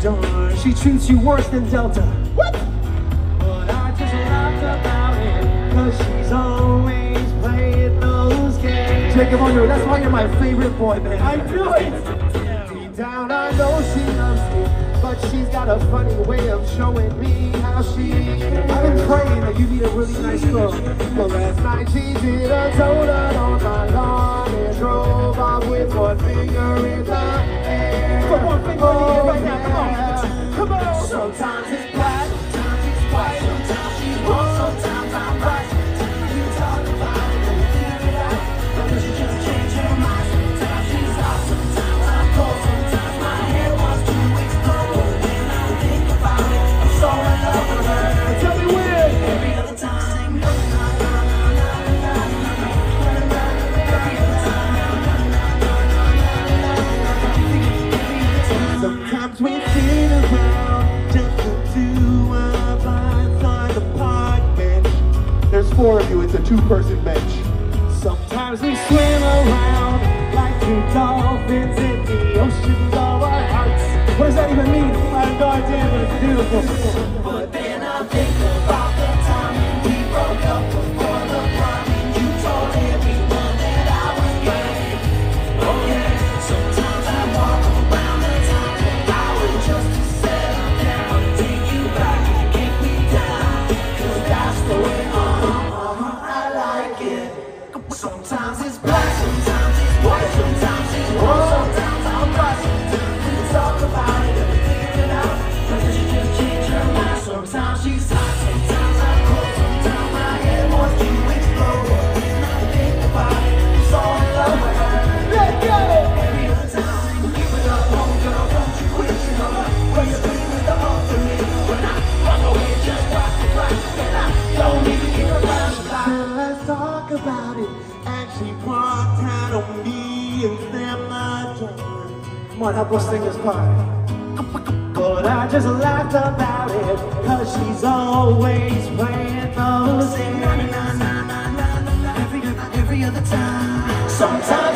darn. She treats you worse than Delta. What? But I just laughed about it, cause she's always playing those games. Jacob Under, that's why you're my favorite boy band. I knew it! Deep down, I know she loves me, but she's got a funny way of showing me how she. I've been praying that you meet a really nice girl. Well, last night she did a total on my lawn and drove off with one finger in the Sometimes it's black, sometimes it's white, four of you, it's a two-person bench. Sometimes we swim around like two dolphins in the oceans of our hearts. What does that even mean? I have no idea, but it's beautiful. But then I think talk about it. And she walked out on me and slammed my door. Come on, help us sing this part. But I just laughed about it, cause she's always playing those things. Every, every other time. Sometimes